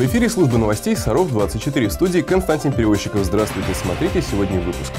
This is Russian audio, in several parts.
В эфире службы новостей «Саров-24» в студии Константин Перевозчиков. Здравствуйте, смотрите сегодня в выпуске.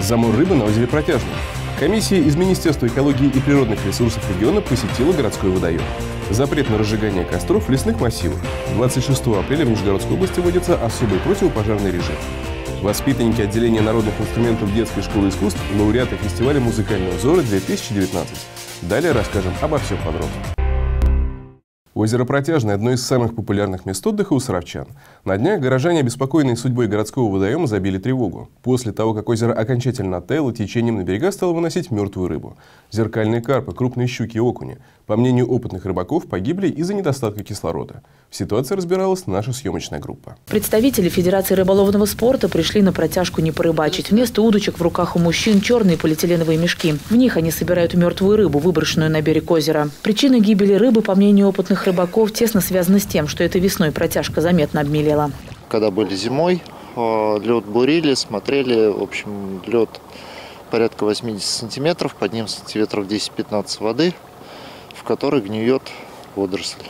Замор рыбы на озере Протяжном. Комиссия из Министерства экологии и природных ресурсов региона посетила городской водоем. Запрет на разжигание костров в лесных массивах. 26 апреля в Нижегородской области вводится особый противопожарный режим. Воспитанники отделения народных инструментов детской школы искусств, лауреаты фестиваля «Музыкальные узоры-2019». Далее расскажем обо всем подробно. Озеро Протяжное – одно из самых популярных мест отдыха у саровчан. На днях горожане, обеспокоенные судьбой городского водоема, забили тревогу. После того, как озеро окончательно оттаяло, течением на берега стало выносить мертвую рыбу. Зеркальные карпы, крупные щуки и окуни. По мнению опытных рыбаков, погибли из-за недостатка кислорода. В ситуации разбиралась наша съемочная группа. Представители Федерации рыболовного спорта пришли на протяжку не порыбачить. Вместо удочек в руках у мужчин черные полиэтиленовые мешки. В них они собирают мертвую рыбу, выброшенную на берег озера. Причина гибели рыбы, по мнению опытных рыбаков тесно связано с тем, что этой весной протяжка заметно обмелела. Когда были зимой, э, лед бурили, смотрели, в общем, лед порядка 80 сантиметров, под ним сантиметров 10-15 воды, в которой гниет водоросль.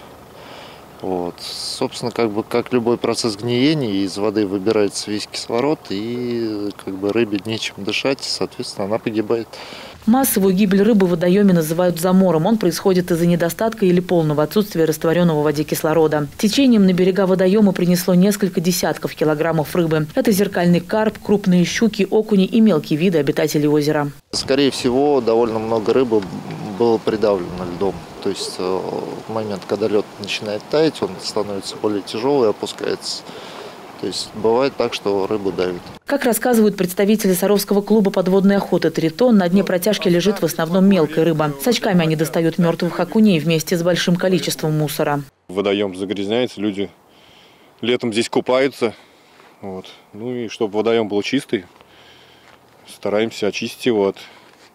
Вот. Собственно, как бы как любой процесс гниения, из воды выбирается весь кислород, и как бы рыбе нечем дышать, соответственно, она погибает. Массовую гибель рыбы в водоеме называют замором. Он происходит из-за недостатка или полного отсутствия растворенного в воде кислорода. Течением на берега водоема принесло несколько десятков килограммов рыбы. Это зеркальный карп, крупные щуки, окуни и мелкие виды обитателей озера. Скорее всего, довольно много рыбы было придавлено льдом. То есть э, в момент, когда лед начинает таять, он становится более тяжелый и опускается. То есть бывает так, что рыбу давит. Как рассказывают представители Саровского клуба подводной охоты «Тритон», на дне протяжки лежит в основном мелкая рыба. С очками они достают мертвых окуней вместе с большим количеством мусора. Водоем загрязняется, люди летом здесь купаются. Вот. Ну и чтобы водоем был чистый, стараемся очистить его от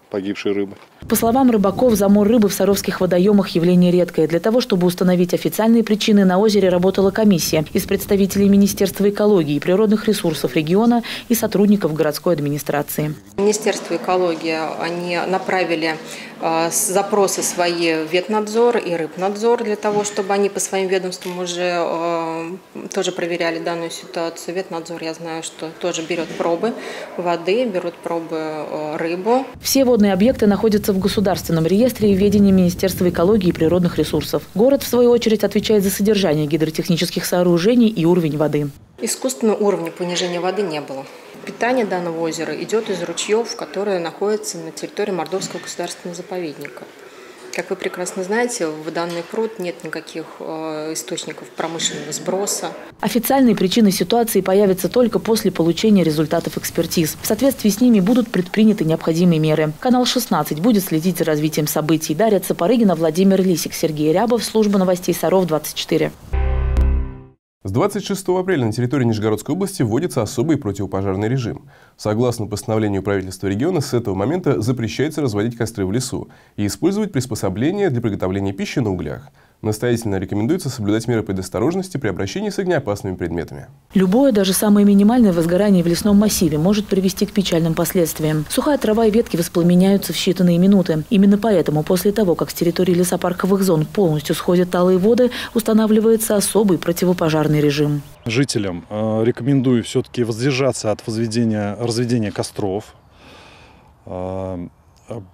погибшей рыбы. По словам рыбаков, замор рыбы в саровских водоемах явление редкое. Для того, чтобы установить официальные причины, на озере работала комиссия из представителей Министерства экологии и природных ресурсов региона и сотрудников городской администрации. Министерство экологии они направили э, запросы свои в ветнадзор и рыбнадзор для того, чтобы они по своим ведомствам уже э, тоже проверяли данную ситуацию. Ветнадзор, я знаю, что тоже берет пробы воды, берут пробы э, рыбу. Все водные объекты находятся в государственном реестре и ведении Министерства экологии и природных ресурсов. Город, в свою очередь, отвечает за содержание гидротехнических сооружений и уровень воды. Искусственного уровня понижения воды не было. Питание данного озера идет из ручьев, которые находятся на территории Мордовского государственного заповедника. Как вы прекрасно знаете, в данный пруд нет никаких э, источников промышленного сброса. Официальные причины ситуации появятся только после получения результатов экспертиз. В соответствии с ними будут предприняты необходимые меры. Канал 16 будет следить за развитием событий. Дарья Цапарыгина, Владимир Лисик, Сергей Рябов, служба новостей Саров 24. С 26 апреля на территории Нижегородской области вводится особый противопожарный режим. Согласно постановлению правительства региона, с этого момента запрещается разводить костры в лесу и использовать приспособления для приготовления пищи на углях. Настоятельно рекомендуется соблюдать меры предосторожности при обращении с огнеопасными предметами. Любое, даже самое минимальное возгорание в лесном массиве может привести к печальным последствиям. Сухая трава и ветки воспламеняются в считанные минуты. Именно поэтому после того, как с территории лесопарковых зон полностью сходят талые воды, устанавливается особый противопожарный режим. Жителям э, рекомендую все-таки воздержаться от возведения, разведения костров, э,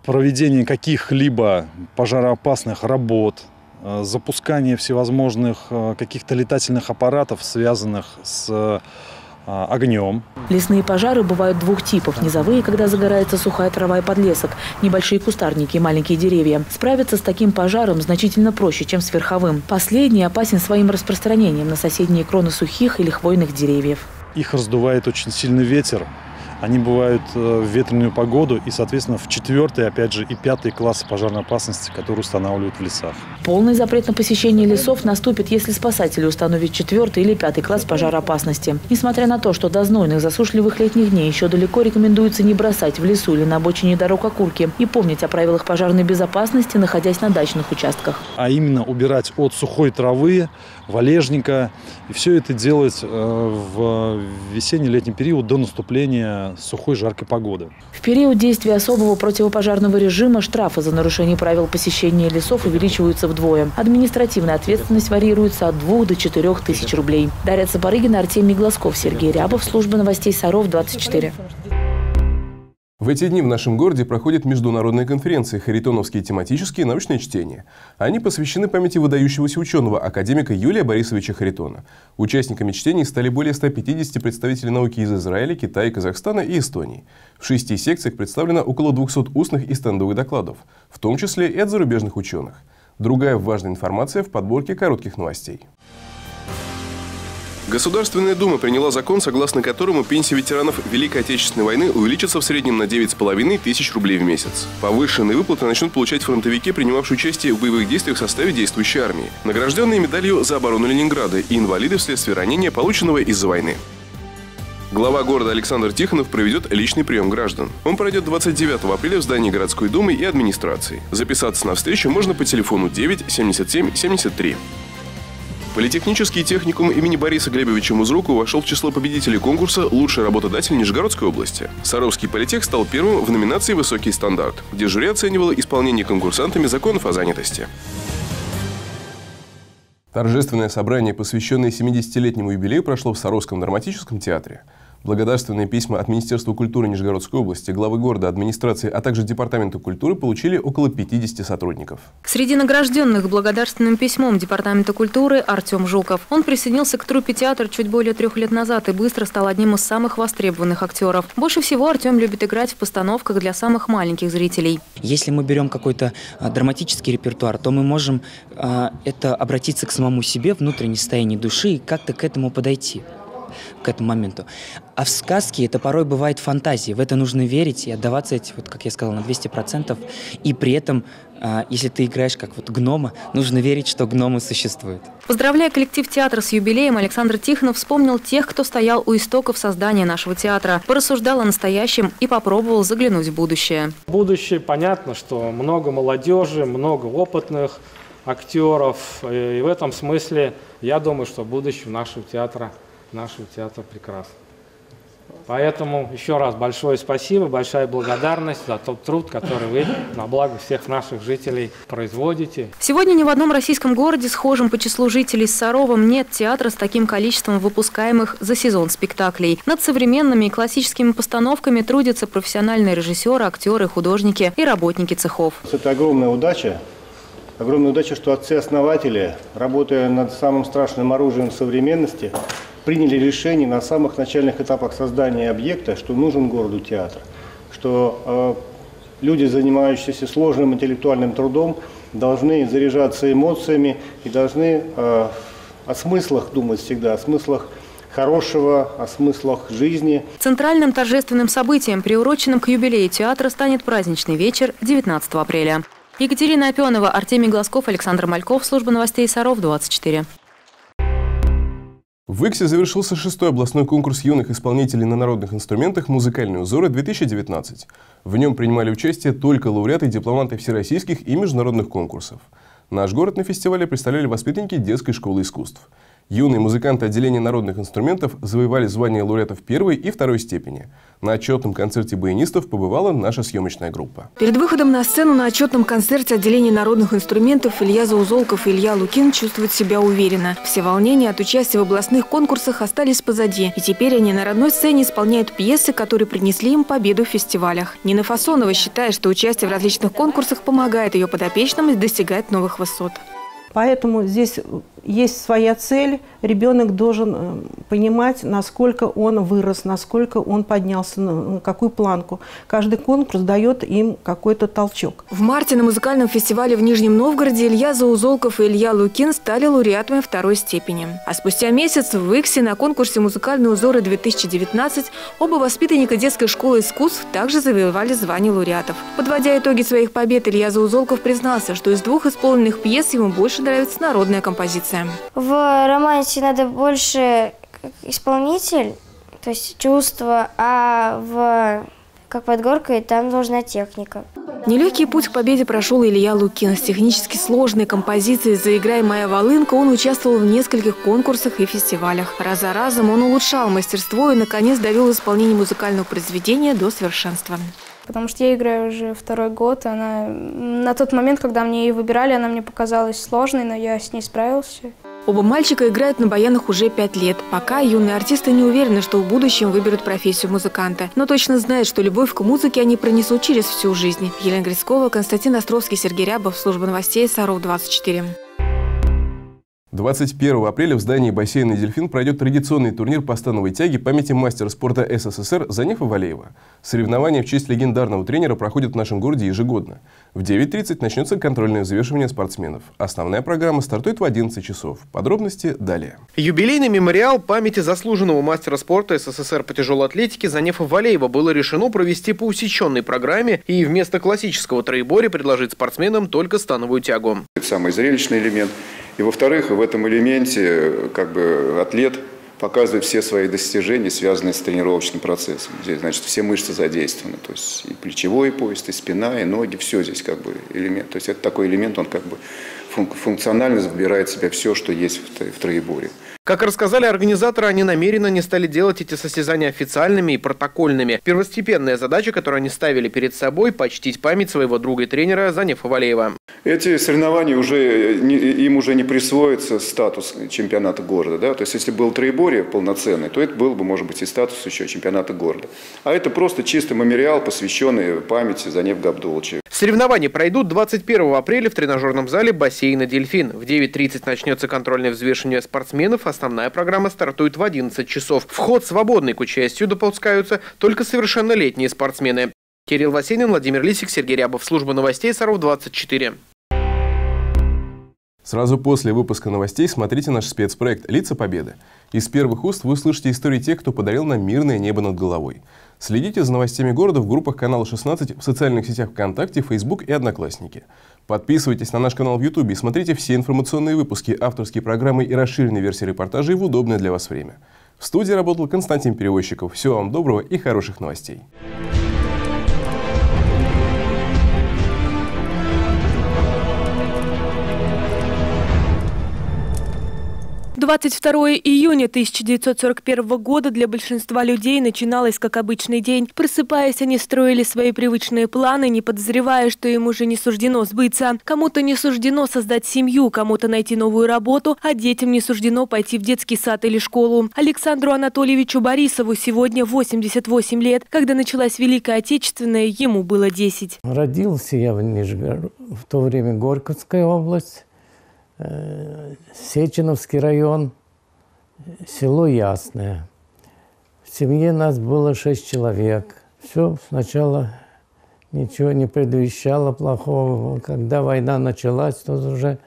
проведения каких-либо пожароопасных работ – запускание всевозможных э, каких-то летательных аппаратов, связанных с э, огнем. Лесные пожары бывают двух типов. Низовые, когда загорается сухая трава и подлесок, небольшие кустарники и маленькие деревья. Справиться с таким пожаром значительно проще, чем с верховым. Последний опасен своим распространением на соседние кроны сухих или хвойных деревьев. Их раздувает очень сильный ветер, они бывают э, в ветреную погоду и, соответственно, в четвертый, опять же, и пятый класс пожарной опасности, которые устанавливают в лесах. Полный запрет на посещение лесов наступит, если спасатели установят четвертый или пятый класс пожароопасности. Несмотря на то, что до знойных засушливых летних дней еще далеко рекомендуется не бросать в лесу или на обочине дорог окурки и помнить о правилах пожарной безопасности, находясь на дачных участках. А именно убирать от сухой травы, валежника. И все это делать э, в весенний-летний период до наступления сухой жаркой погоды. В период действия особого противопожарного режима штрафы за нарушение правил посещения лесов увеличиваются вдвое. Административная ответственность варьируется от 2 до 4 тысяч рублей. Дарья Цапарыгина, Артемий Глазков, Сергей Рябов, служба новостей Саров, 24. В эти дни в нашем городе проходят международные конференции «Харитоновские тематические научные чтения». Они посвящены памяти выдающегося ученого, академика Юлия Борисовича Харитона. Участниками чтений стали более 150 представителей науки из Израиля, Китая, Казахстана и Эстонии. В шести секциях представлено около 200 устных и стендовых докладов, в том числе и от зарубежных ученых. Другая важная информация в подборке коротких новостей. Государственная Дума приняла закон, согласно которому пенсии ветеранов Великой Отечественной войны увеличатся в среднем на 9,5 тысяч рублей в месяц. Повышенные выплаты начнут получать фронтовики, принимавшие участие в боевых действиях в составе действующей армии, награжденные медалью за оборону Ленинграда и инвалиды вследствие ранения, полученного из-за войны. Глава города Александр Тихонов проведет личный прием граждан. Он пройдет 29 апреля в здании городской думы и администрации. Записаться на встречу можно по телефону 9 77 73. Политехнический техникум имени Бориса Глебовича Музруку вошел в число победителей конкурса «Лучший работодатель Нижегородской области». Саровский политех стал первым в номинации «Высокий стандарт», где жюри оценивало исполнение конкурсантами законов о занятости. Торжественное собрание, посвященное 70-летнему юбилею, прошло в Саровском драматическом театре. Благодарственные письма от Министерства культуры Нижегородской области, главы города, администрации, а также Департамента культуры получили около 50 сотрудников. Среди награжденных благодарственным письмом Департамента культуры Артем Жуков. Он присоединился к труппе театра чуть более трех лет назад и быстро стал одним из самых востребованных актеров. Больше всего Артем любит играть в постановках для самых маленьких зрителей. Если мы берем какой-то а, драматический репертуар, то мы можем а, это обратиться к самому себе, внутреннее состояние души и как-то к этому подойти к этому моменту. А в сказке это порой бывает фантазии. В это нужно верить и отдаваться эти, вот, как я сказал, на 200%. И при этом, э, если ты играешь как вот гнома, нужно верить, что гномы существуют. Поздравляя коллектив театра с юбилеем, Александр Тихонов вспомнил тех, кто стоял у истоков создания нашего театра, порассуждал о настоящем и попробовал заглянуть в будущее. Будущее, понятно, что много молодежи, много опытных актеров. И в этом смысле я думаю, что будущее нашего театра – нашего театра прекрасно. Поэтому еще раз большое спасибо, большая благодарность за тот труд, который вы на благо всех наших жителей производите. Сегодня ни в одном российском городе, схожем по числу жителей с Саровом, нет театра с таким количеством выпускаемых за сезон спектаклей. Над современными и классическими постановками трудятся профессиональные режиссеры, актеры, художники и работники цехов. Это огромная удача. Огромная удача, что отцы-основатели, работая над самым страшным оружием современности, приняли решение на самых начальных этапах создания объекта, что нужен городу театр, что э, люди, занимающиеся сложным интеллектуальным трудом, должны заряжаться эмоциями и должны э, о смыслах думать всегда, о смыслах хорошего, о смыслах жизни. Центральным торжественным событием, приуроченным к юбилею театра, станет праздничный вечер 19 апреля. Екатерина Опенова, Артемий Глазков, Александр Мальков, служба новостей Саров, 24. В Иксе завершился шестой областной конкурс юных исполнителей на народных инструментах «Музыкальные узоры-2019». В нем принимали участие только лауреаты и дипломанты всероссийских и международных конкурсов. Наш город на фестивале представляли воспитанники детской школы искусств. Юные музыканты отделения народных инструментов завоевали звание лауреатов первой и второй степени – на отчетном концерте баянистов побывала наша съемочная группа. Перед выходом на сцену на отчетном концерте отделения народных инструментов Илья Заузолков и Илья Лукин чувствуют себя уверенно. Все волнения от участия в областных конкурсах остались позади. И теперь они на родной сцене исполняют пьесы, которые принесли им победу в фестивалях. Нина Фасонова считает, что участие в различных конкурсах помогает ее подопечным достигать новых высот. Поэтому здесь есть своя цель. Ребенок должен э, понимать, насколько он вырос, насколько он поднялся, на какую планку. Каждый конкурс дает им какой-то толчок. В марте на музыкальном фестивале в Нижнем Новгороде Илья Заузолков и Илья Лукин стали лауреатами второй степени. А спустя месяц в Иксе на конкурсе «Музыкальные узоры-2019» оба воспитанника детской школы искусств также завоевали звание лауреатов. Подводя итоги своих побед, Илья Заузолков признался, что из двух исполненных пьес ему больше нравится народная композиция? В романсе надо больше исполнитель, то есть чувство, а в как под горкой, там нужна техника. Нелегкий путь к победе прошел Илья Лукин. С технически сложной композицией «Заиграй моя волынка» он участвовал в нескольких конкурсах и фестивалях. Раз за разом он улучшал мастерство и, наконец, довел исполнение музыкального произведения до совершенства. Потому что я играю уже второй год. Она на тот момент, когда мне ее выбирали, она мне показалась сложной, но я с ней справился. Оба мальчика играют на баянах уже пять лет. Пока юные артисты не уверены, что в будущем выберут профессию музыканта. Но точно знают, что любовь к музыке они пронесут через всю жизнь. Елена Грицкова, Константин Островский, Сергей Рябов, Служба новостей, Саров 24. 21 апреля в здании бассейна «Дельфин» пройдет традиционный турнир по становой тяге памяти мастера спорта СССР Занефа Валеева. Соревнования в честь легендарного тренера проходят в нашем городе ежегодно. В 9.30 начнется контрольное взвешивание спортсменов. Основная программа стартует в 11 часов. Подробности далее. Юбилейный мемориал памяти заслуженного мастера спорта СССР по тяжелой атлетике Занефа Валеева было решено провести по усеченной программе и вместо классического троеборья предложить спортсменам только становую тягу. Это самый зрелищный элемент. И во-вторых, в этом элементе как бы атлет показывает все свои достижения, связанные с тренировочным процессом. Здесь, значит, все мышцы задействованы. То есть и плечевой пояс, и спина, и ноги, все здесь как бы элемент. То есть это такой элемент, он как бы функционально забирает в себя все, что есть в троеборе. Как рассказали организаторы, они намеренно не стали делать эти состязания официальными и протокольными. Первостепенная задача, которую они ставили перед собой – почтить память своего друга и тренера Занефа Валеева. Эти соревнования уже, им уже не присвоится статус чемпионата города. Да? То есть, если был троеборье полноценный, то это был бы, может быть, и статус еще чемпионата города. А это просто чистый мемориал, посвященный памяти Занеф Габдуловича. Соревнования пройдут 21 апреля в тренажерном зале бассейна «Дельфин». В 9.30 начнется контрольное взвешивание спортсменов, основная программа стартует в 11 часов. Вход свободный к участию допускаются только совершеннолетние спортсмены. Кирилл Васенин, Владимир Лисик, Сергей Рябов. Служба новостей Саров 24. Сразу после выпуска новостей смотрите наш спецпроект «Лица Победы». Из первых уст вы услышите истории тех, кто подарил нам мирное небо над головой. Следите за новостями города в группах канала 16 в социальных сетях ВКонтакте, Facebook и Одноклассники. Подписывайтесь на наш канал в YouTube и смотрите все информационные выпуски, авторские программы и расширенные версии репортажей в удобное для вас время. В студии работал Константин Перевозчиков. Всего вам доброго и хороших новостей. 22 июня 1941 года для большинства людей начиналось как обычный день. Просыпаясь, они строили свои привычные планы, не подозревая, что им уже не суждено сбыться. Кому-то не суждено создать семью, кому-то найти новую работу, а детям не суждено пойти в детский сад или школу. Александру Анатольевичу Борисову сегодня 88 лет. Когда началась Великая Отечественная, ему было 10. Родился я в Нижегород, в то время Горьковская область. Э, Сеченовский район, село Ясное. В семье нас было шесть человек. Все сначала ничего не предвещало плохого. Когда война началась, то уже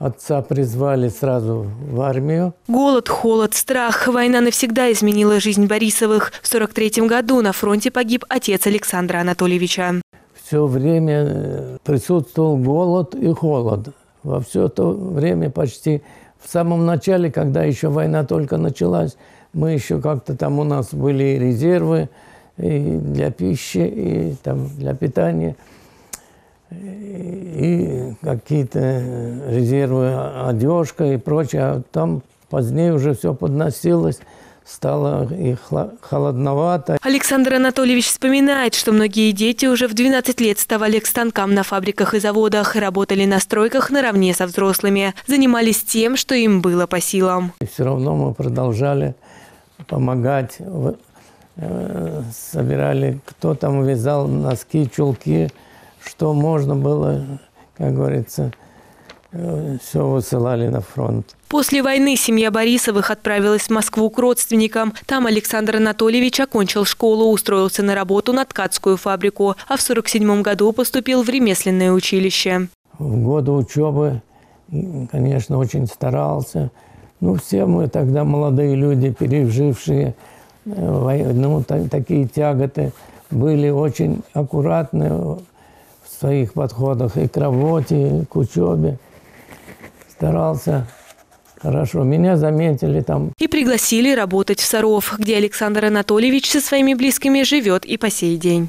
Отца призвали сразу в армию. Голод, холод, страх. Война навсегда изменила жизнь Борисовых. В 43 году на фронте погиб отец Александра Анатольевича. Все время э, присутствовал голод и холод во все то время почти в самом начале, когда еще война только началась, мы еще как-то там у нас были резервы и для пищи, и там для питания, и какие-то резервы, одежка и прочее. А там позднее уже все подносилось стало и холодновато. Александр Анатольевич вспоминает, что многие дети уже в 12 лет вставали к станкам на фабриках и заводах, работали на стройках наравне со взрослыми, занимались тем, что им было по силам. И все равно мы продолжали помогать, э, собирали, кто там вязал носки, чулки, что можно было, как говорится, все высылали на фронт. После войны семья Борисовых отправилась в Москву к родственникам. Там Александр Анатольевич окончил школу, устроился на работу на ткацкую фабрику, а в 1947 году поступил в ремесленное училище. В годы учебы, конечно, очень старался. Ну, все мы тогда молодые люди, пережившие э, войну, такие тяготы, были очень аккуратны в своих подходах и к работе, и к учебе. Старался хорошо. Меня заметили там. И пригласили работать в Саров, где Александр Анатольевич со своими близкими живет и по сей день.